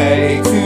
day to